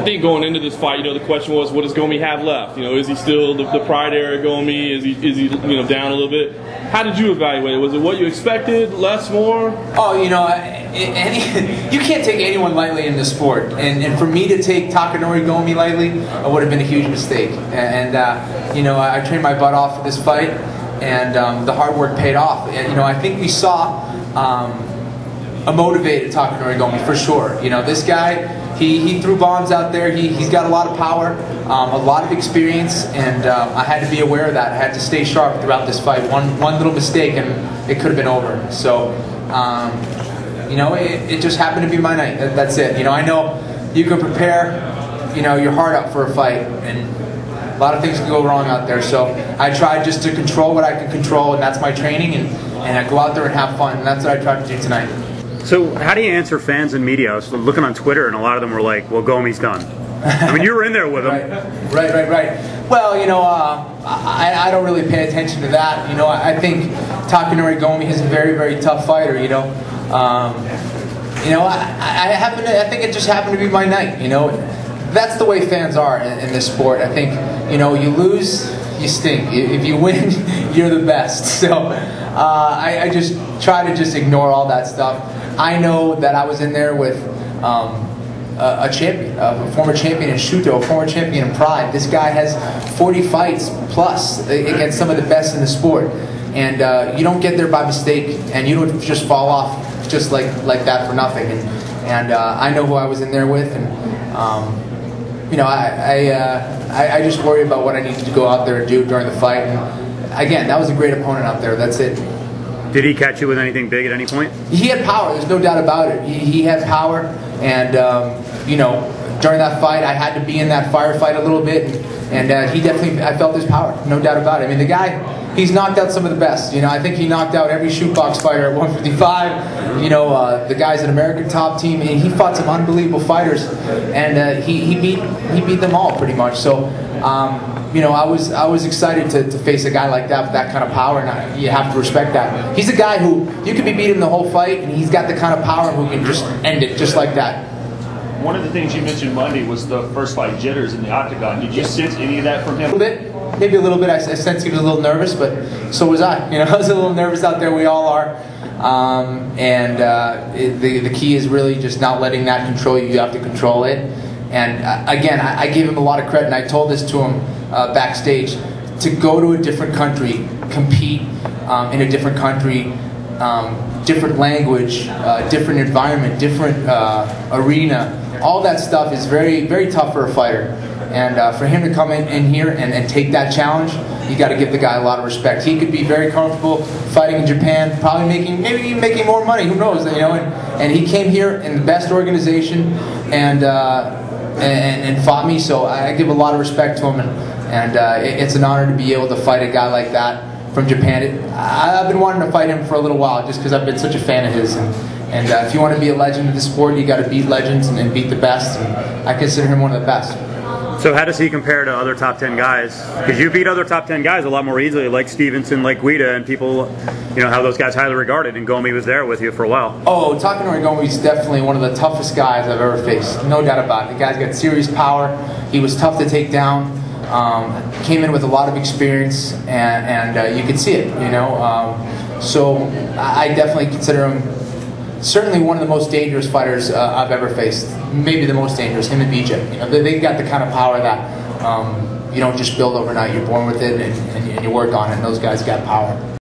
I think going into this fight, you know, the question was, what does Gomi have left? You know, is he still the, the pride era Gomi? Is he is he you know down a little bit? How did you evaluate it? Was it what you expected, less, more? Oh, you know, any, you can't take anyone lightly in this sport, and, and for me to take Takanori Gomi lightly would have been a huge mistake. And uh, you know, I, trained my butt off for this fight, and um, the hard work paid off. And you know, I think we saw. Um, a motivated Takanori Gomi for sure. You know, this guy, he, he threw bombs out there. He, he's got a lot of power, um, a lot of experience, and um, I had to be aware of that. I had to stay sharp throughout this fight. One, one little mistake, and it could have been over. So, um, you know, it, it, just happened to be my night. That, that's it. You know, I know you can prepare, you know, your heart up for a fight, and a lot of things can go wrong out there. So I tried just to control what I can control, and that's my training, and, and I go out there and have fun, and that's what I tried to do tonight. So, how do you answer fans and media? I was looking on Twitter, and a lot of them were like, "Well, Gomi's done." I mean, you were in there with him. right, right, right, right. Well, you know, uh, I, I don't really pay attention to that. You know, I, think Takanori Gomi is a very, very tough fighter. You know, um, you know, I, I happen to, I think it just happened to be my night. You know, that's the way fans are in, in this sport. I think, you know, you lose, you stink. If you win, you're the best. So uh, I, I just try to just ignore all that stuff. I know that I was in there with um, a, a, champion, a former champion in Shooto, a former champion in Pride. This guy has 40 fights plus against some of the best in the sport. And uh, you don't get there by mistake, and you don't just fall off just like, like that for nothing. And, and uh, I know who I was in there with, and um, you know, I I, uh, I, I just worry about what I needed to go out there and do during the fight. And again, that was a great opponent out there. That's it. Did he catch you with anything big at any point? He had power. There's no doubt about it. He, he had power, and um, you know, during that fight, I had to be in that firefight a little bit, and, and uh, he definitely, I felt his power, no doubt about it. I mean, the guy, he's knocked out some of the best. You know, I think he knocked out every Chute Boxe fighter at 155. You know, uh, the guy's an American top team, and he fought some unbelievable fighters, and uh, he, he beat he beat them all pretty much. So. Um, you know, I was I was excited to, to face a guy like that with that kind of power, and I, you have to respect that. He's a guy who you could be beating the whole fight, and he's got the kind of power who can just end it just like that. One of the things you mentioned Monday was the first fight jitters in the octagon. Did you sense any of that from him? A little bit, maybe a little bit. I, I sensed he was a little nervous, but so was I. You know, I was a little nervous out there. We all are. Um, and uh, the, the key is really just not letting that control you. You have to control it. And uh, again, I, I, gave him a lot of credit, and I told this to him uh, backstage to go to a different country, compete um, in a different country, um, different language, uh, different environment, different uh, arena. All that stuff is very, very tough for a fighter. And uh, for him to come in, in here and, and take that challenge, you got to give the guy a lot of respect. He could be very comfortable fighting in Japan, probably making, maybe even making more money. Who knows? You know, and, and he came here in the best organization and, uh, and, and fought me. So I give a lot of respect to him. And, and uh, it's an honor to be able to fight a guy like that from Japan. It, I've been wanting to fight him for a little while just because I've been such a fan of his. And, and uh, if you want to be a legend in the sport, you got to beat legends and, and beat the best. And I consider him one of the best. So how does he compare to other top 10 guys? Because you beat other top 10 guys a lot more easily, like Stevenson, like Guida, and people, you know, have those guys highly regarded, and Gomi was there with you for a while. Oh, Takanori Gomi is definitely one of the toughest guys I've ever faced. No doubt about it. The guy's got serious power. He was tough to take down. Um, came in with a lot of experience, and, and uh, you could see it, you know. Um, so I definitely consider him certainly one of the most dangerous fighters uh, I've ever faced. Maybe the most dangerous, him and BJ. You know, they, have got the kind of power that um, you don't just build overnight. You're born with it, and, and, and you work on it. And those guys got power.